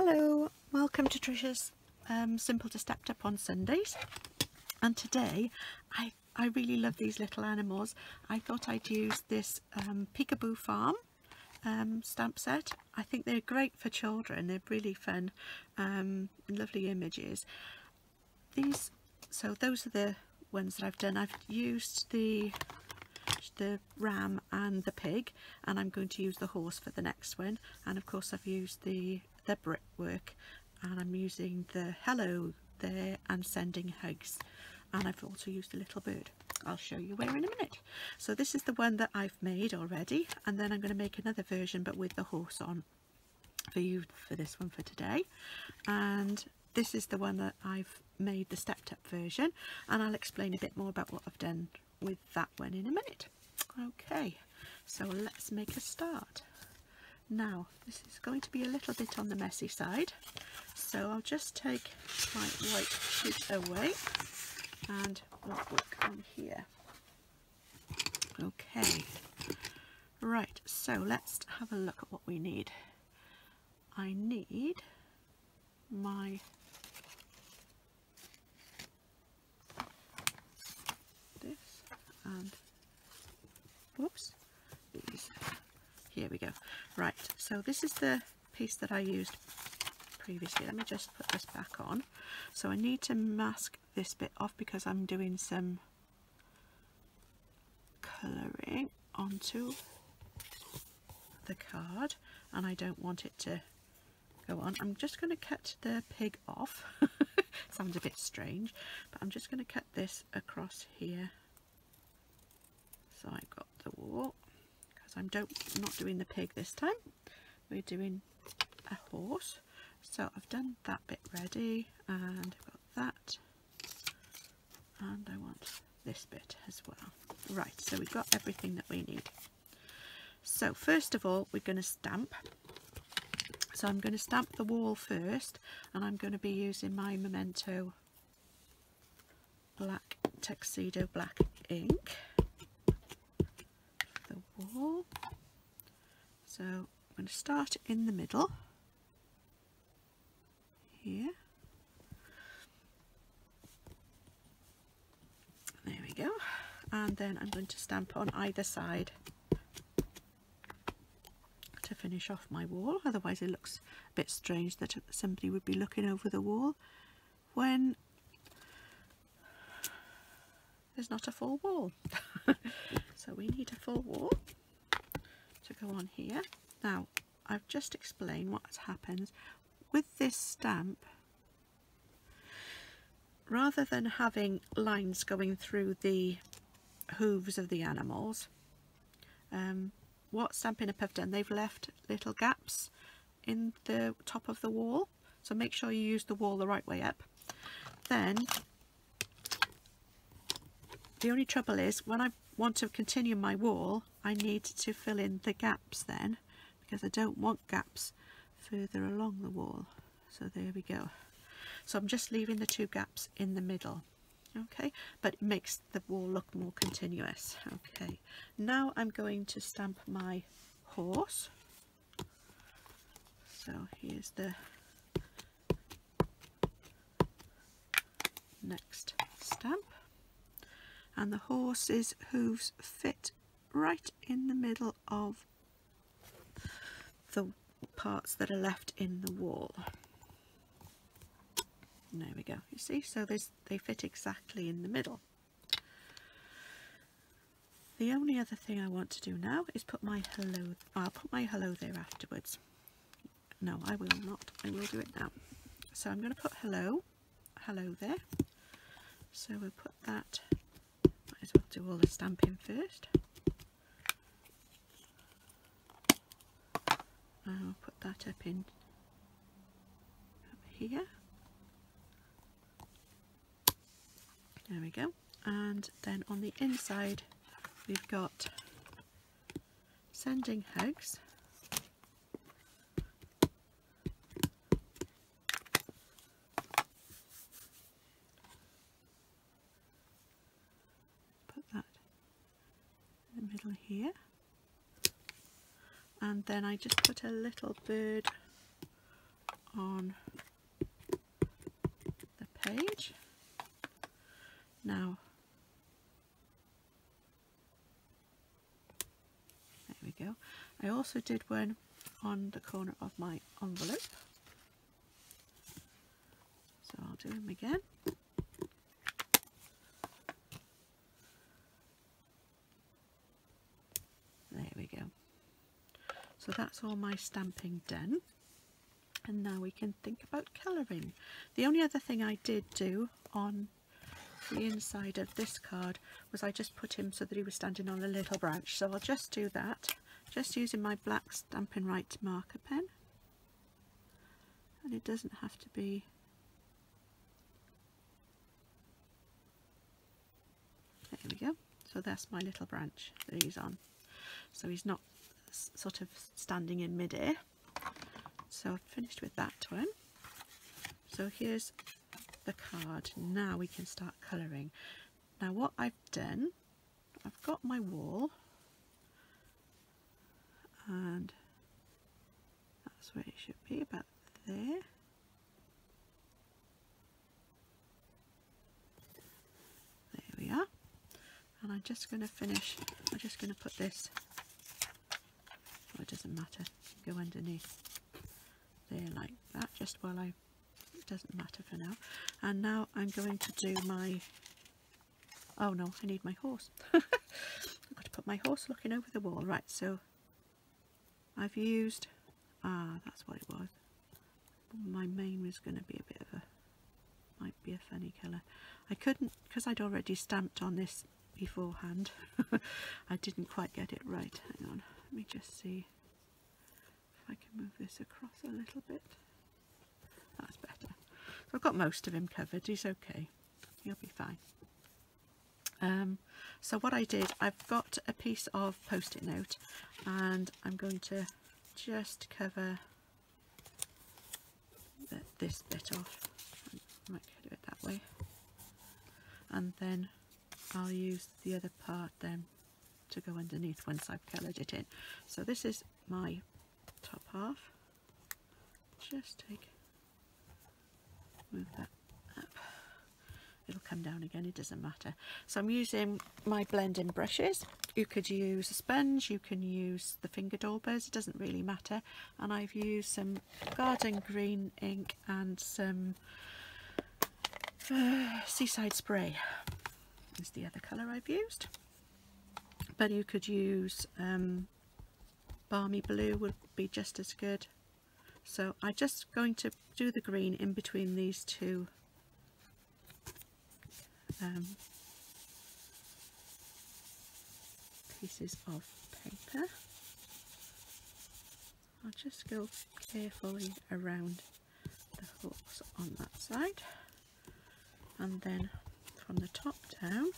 Hello, welcome to Tricia's um, Simple to Stepped Up on Sundays and today I, I really love these little animals. I thought I'd use this um, Peekaboo Farm um, stamp set. I think they're great for children, they're really fun, um, lovely images. These, so those are the ones that I've done. I've used the the ram and the pig and I'm going to use the horse for the next one and of course I've used the the brickwork and I'm using the hello there and sending hugs. And I've also used a little bird. I'll show you where in a minute. So this is the one that I've made already and then I'm going to make another version but with the horse on for you for this one for today. And this is the one that I've made the stepped up version and I'll explain a bit more about what I've done with that one in a minute. Okay so let's make a start now this is going to be a little bit on the messy side so I'll just take my white sheet away and we'll here. Okay, right so let's have a look at what we need. I need my this and whoops these here we go. Right so this is the piece that I used previously. Let me just put this back on. So I need to mask this bit off because I'm doing some colouring onto the card and I don't want it to go on. I'm just going to cut the pig off. Sounds a bit strange but I'm just going to cut this across here. So I got the wall I'm don't not doing the pig this time. We're doing a horse. So I've done that bit ready and I've got that. And I want this bit as well. Right so we've got everything that we need. So first of all we're going to stamp. So I'm going to stamp the wall first and I'm going to be using my Memento black tuxedo black ink. The wall. So I'm going to start in the middle here. There we go. And then I'm going to stamp on either side to finish off my wall. Otherwise it looks a bit strange that somebody would be looking over the wall when there's not a full wall. so we need a full wall to go on here. Now I've just explained what happens with this stamp. Rather than having lines going through the hooves of the animals, um, what Stampin' Up have done, they've left little gaps in the top of the wall. So make sure you use the wall the right way up. Then the only trouble is when I want to continue my wall I need to fill in the gaps then because I don't want gaps further along the wall. So there we go. So I'm just leaving the two gaps in the middle okay? But it makes the wall look more continuous okay? Now I'm going to stamp my horse. So here's the next stamp and the horse's hooves fit right in the middle of the parts that are left in the wall. There we go. You see, so they fit exactly in the middle. The only other thing I want to do now is put my hello. I'll put my hello there afterwards. No, I will not. I will do it now. So I'm going to put hello, hello there. So we'll put that do all the stamping first. I'll put that up in up here. There we go. And then on the inside we've got sending hugs here and then I just put a little bird on the page. Now, there we go. I also did one on the corner of my envelope. So I'll do them again. There we go. So that's all my stamping done. And now we can think about colouring. The only other thing I did do on the inside of this card was I just put him so that he was standing on a little branch. So I'll just do that, just using my black Stampin' Write marker pen. And it doesn't have to be There we go. So that's my little branch that he's on. So he's not sort of standing in mid-air. So I've finished with that one. So here's the card. Now we can start colouring. Now what I've done, I've got my wall and that's where it should be, about there. There we are. And I'm just going to finish, I'm just going to put this, it doesn't matter, go underneath there like that, just while I it doesn't matter for now. And now I'm going to do my, oh no, I need my horse. I've got to put my horse looking over the wall. Right, so I've used, ah, that's what it was. My mane was going to be a bit of a, might be a funny colour. I couldn't, because I'd already stamped on this beforehand, I didn't quite get it right. Hang on, let me just see if I can move this across a little bit. That's better. So I've got most of him covered. He's okay. He'll be fine. Um, so what I did, I've got a piece of post-it note and I'm going to just cover the, this bit off. I might do it that way. And then I'll use the other part then to go underneath once I've coloured it in. So this is my top half. Just take move that up. It'll come down again it doesn't matter. So I'm using my blending brushes. You could use a sponge you can use the finger daubers it doesn't really matter. And I've used some garden green ink and some uh, seaside spray is the other colour I've used but you could use um, balmy blue would be just as good. So I'm just going to do the green in between these two. Um, pieces of paper. I'll just go carefully around the hooks on that side. And then from the top down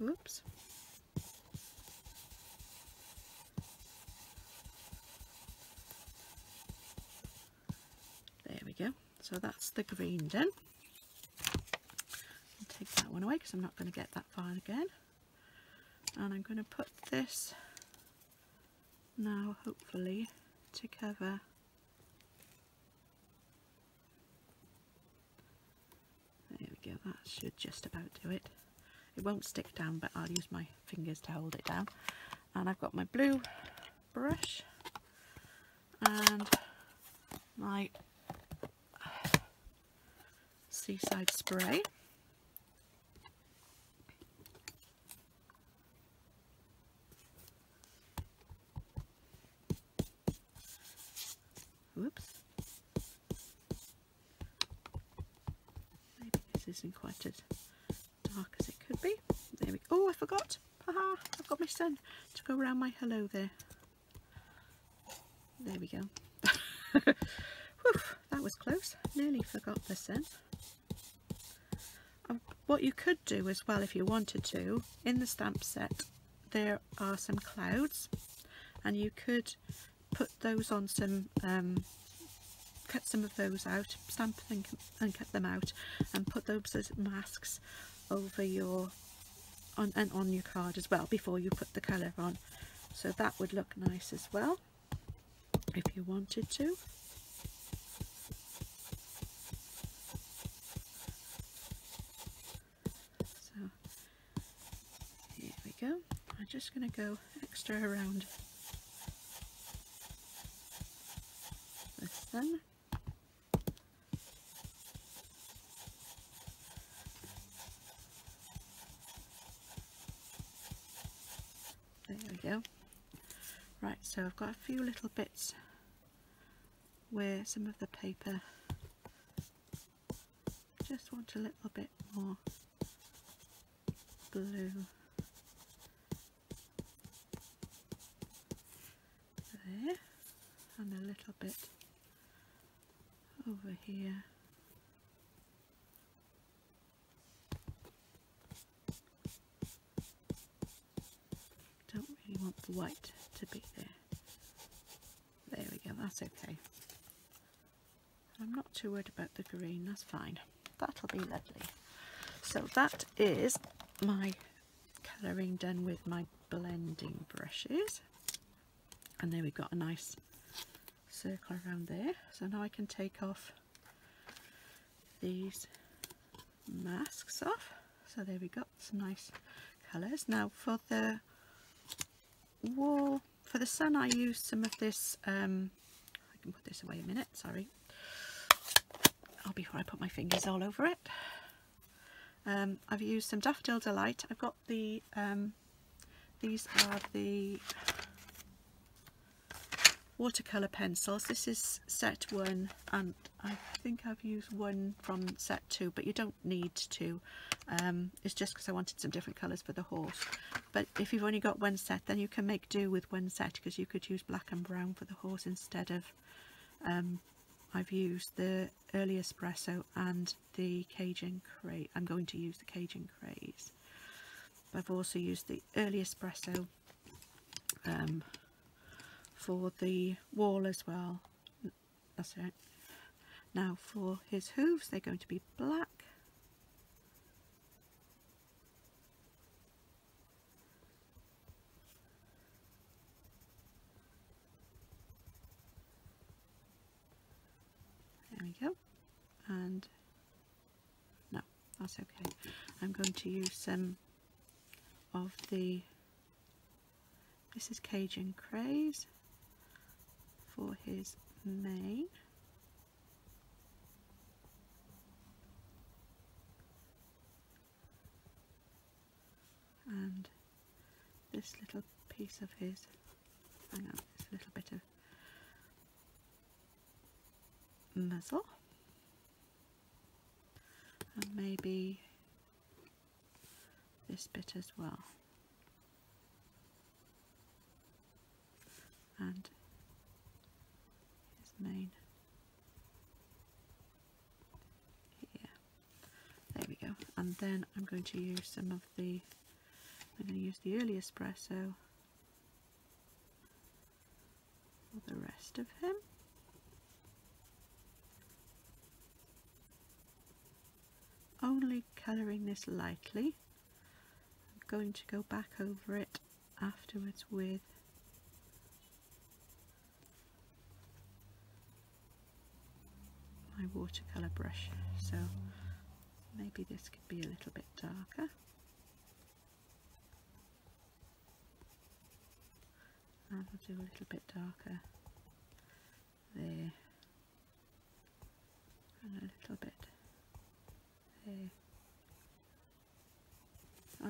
whoops There we go. so that's the green done. Take that one away because I'm not going to get that far again. And I'm going to put this now hopefully to cover there we go. That should just about do it it won't stick down but I'll use my fingers to hold it down and I've got my blue brush and my seaside spray. Whoops. Maybe this isn't quite as be. There we. Oh, I forgot. Haha, I've got my sun to go around my hello there. There we go. Whew, that was close. Nearly forgot the sun. What you could do as well if you wanted to, in the stamp set there are some clouds and you could put those on some, um, cut some of those out, stamp and, and cut them out and put those as masks over your, on, and on your card as well before you put the colour on. So that would look nice as well. if you wanted to. So here we go. I'm just going to go extra around the sun. There we go. Right, so I've got a few little bits where some of the paper just want a little bit more blue. There, and a little bit over here. Don't really want the white to be there. There we go, okay. I'm not too worried about the green, that's fine. That'll be lovely. So that is my colouring done with my blending brushes. And there we've got a nice circle around there. So now I can take off these masks off. So there we got some nice colours. Now for the wall, for the sun I used some of this, um, Can put this away a minute, sorry. Oh, before I put my fingers all over it. Um, I've used some Daffodil Delight. I've got the, um, these are the watercolour pencils. This is set one and I think I've used one from set two but you don't need to. Um, it's just because I wanted some different colours for the horse. But if you've only got one set then you can make do with one set because you could use black and brown for the horse instead of um, I've used the early espresso and the Cajun craze. I'm going to use the Cajun craze. I've also used the early espresso um, for the wall as well. That's it. Now for his hooves, they're going to be black. There we go. And no, that's okay. I'm going to use some of the, this is Cajun Craze for his mane. And this little piece of his, hang on, there's a little bit of muzzle and maybe this bit as well and here there we go. And then I'm going to use some of the I'm going to use the early espresso for the rest of him. Only colouring this lightly. I'm going to go back over it afterwards with my watercolour brush so maybe this could be a little bit darker and I'll do a little bit darker there and a little bit there.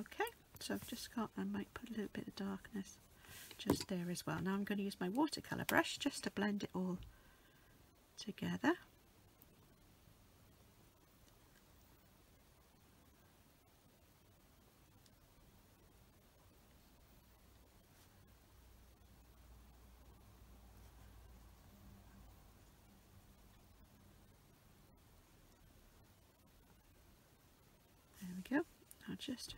Okay, so I've just got, I might put a little bit of darkness just there as well. Now I'm going to use my watercolour brush just to blend it all together. we go. Now just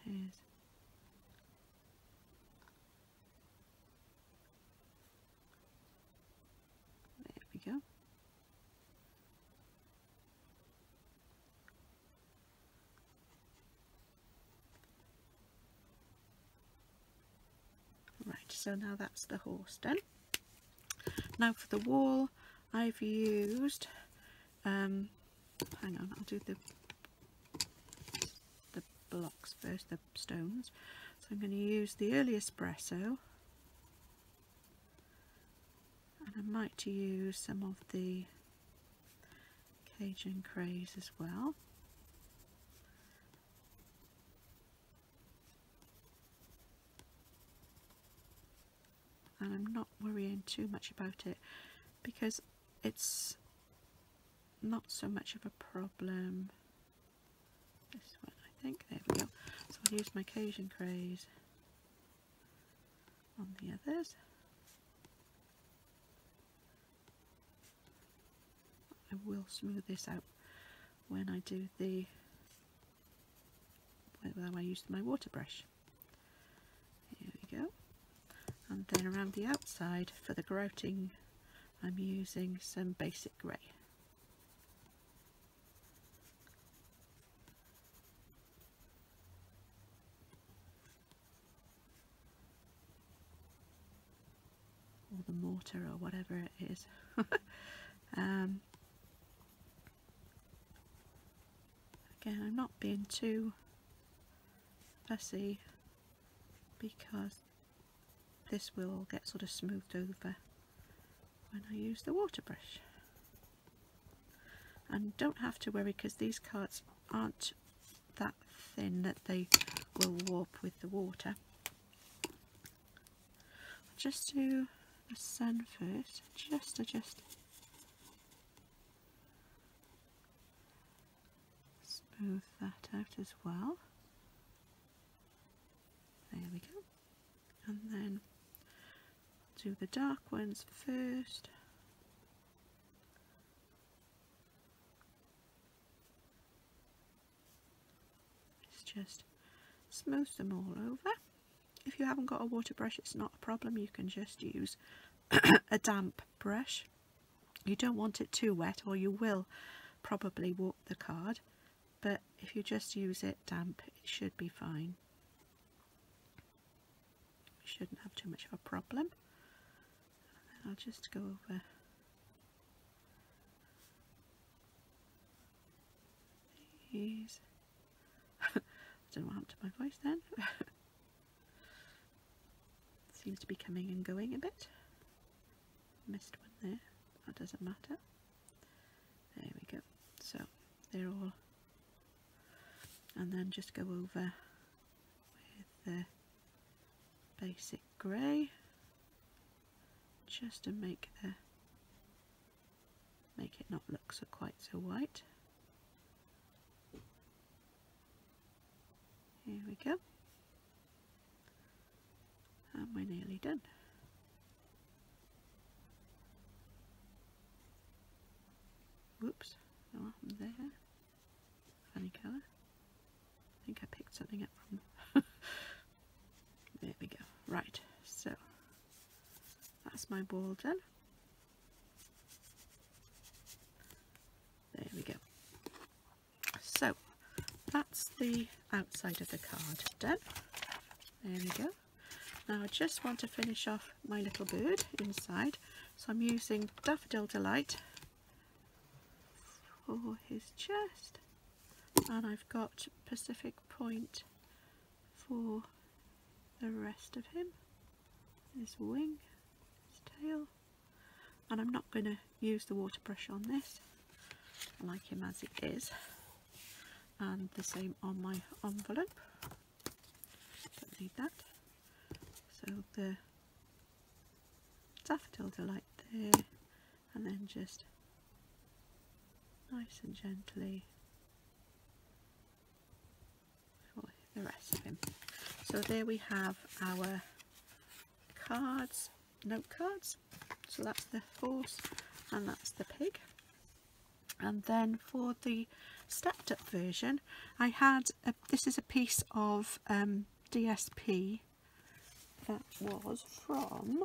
his there we go. Right, so so now that's the horse done now for the wall I've used um, hang on I'll do the the blocks first the stones. So I'm going to use the early espresso. And I might use some of the Cajun craze as well. And I'm not worrying too much about it because it's not so much of a problem. This one I think. There we go. So I'll use my Cajun craze on the others. I will smooth this out when I do the when I use my water brush. Here we go. And then around the outside for the grouting I'm using some basic grey. The mortar or whatever it is. um, again I'm not being too fussy because this will get sort of smoothed over when I use the water brush. And don't have to worry because these cards aren't that thin that they will warp with the water. Just do the sun first, just adjust Smooth that out as well. There we go. And then do the dark ones first. Just smooth them all over. If you haven't got a water brush, it's not a problem. You can just use a damp brush. You don't want it too wet or you will probably warp the card. But if you just use it damp, it should be fine. You shouldn't have too much of a problem. I'll just go over these. I don't know what happened to my voice then. Seems to be coming and going a bit. Missed one there. That doesn't matter. There we go. So they're all and then just go over with the basic grey just to make the make it not look so quite so white. Here we go. And we're nearly done. Whoops, what happened there? Funny colour. I think I picked something up from there we go. Right, so that's my ball done. There we go. So that's the outside of the card done. There we go. Now I just want to finish off my little bird inside. So I'm using Daffodil Delight for his chest. And I've got Pacific Point for the rest of him. His wing his tail and I'm not going to use the water brush on this I like him as he is and the same on my envelope don't need that so the daffodil delight there and then just nice and gently for the rest of him so there we have our cards note cards. So that's the horse and that's the pig. And then for the stepped up version, I had, a, this is a piece of um, DSP that was from,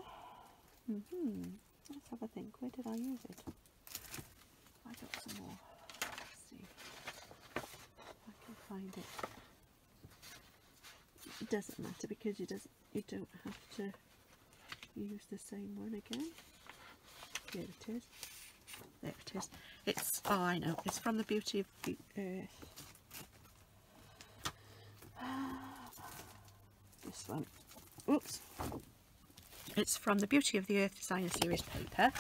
mm -hmm, let's have a think, where did I use it? I got some more, let's see if I can find it. It doesn't matter because you, doesn't, you don't have to use the same one again. Here it is. There it is. It's, oh I know, it's from the Beauty of the Earth. This one. Oops. It's from the Beauty of the Earth Designer Series paper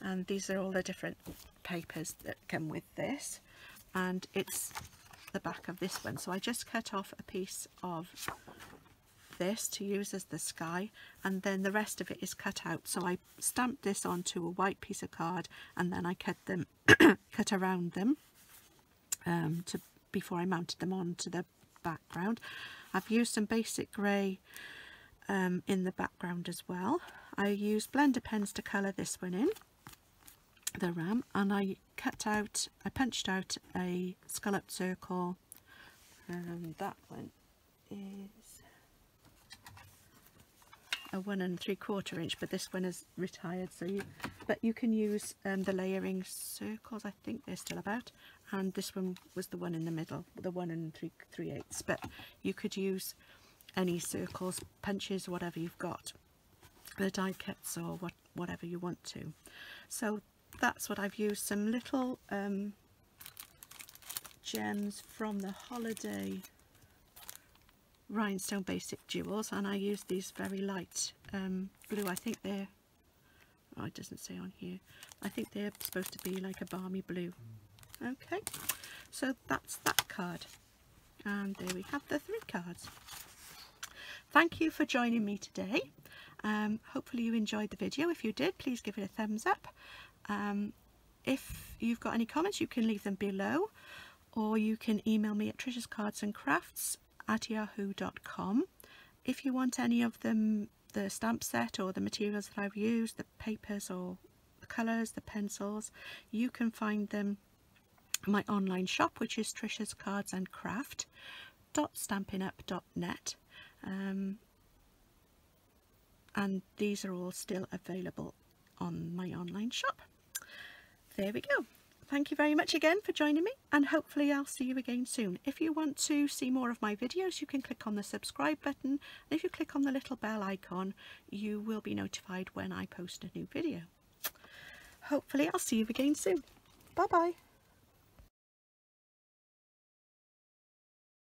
and these are all the different papers that come with this and it's the back of this one. So I just cut off a piece of this to use as the sky and then the rest of it is cut out. So I stamped this onto a white piece of card and then I cut them cut around them um, to before I mounted them onto the background. I've used some basic grey um, in the background as well. I used blender pens to colour this one in the ram and I cut out I punched out a scalloped circle and that one is a one and three quarter inch but this one is retired so you but you can use um, the layering circles I think they're still about and this one was the one in the middle the one and three three eighths but you could use any circles punches whatever you've got the die cuts or what whatever you want to. So that's what I've used some little um, gems from the holiday rhinestone basic jewels and I use these very light um, blue. I think they're oh it doesn't say on here. I think they're supposed to be like a balmy blue. Okay. So that's that card. And there we have the three cards thank you for joining me today. Um, hopefully you enjoyed the video. If you did please give it a thumbs up. Um, if you've got any comments you can leave them below or you can email me at triciascardsandcrafts cards and crafts at yahoo.com. If you want any of them, the stamp set or the materials that I've used, the papers or the colours, the pencils, you can find them my online shop which is Tricia's Um, and these are all still available on my online shop. There we go. Thank you very much again for joining me and hopefully I'll see you again soon. If you want to see more of my videos you can click on the subscribe button and if you click on the little bell icon you will be notified when I post a new video. Hopefully I'll see you again soon. Bye bye.